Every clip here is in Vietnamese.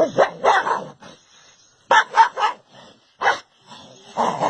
Ha ha ha!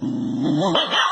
Mm-hmm.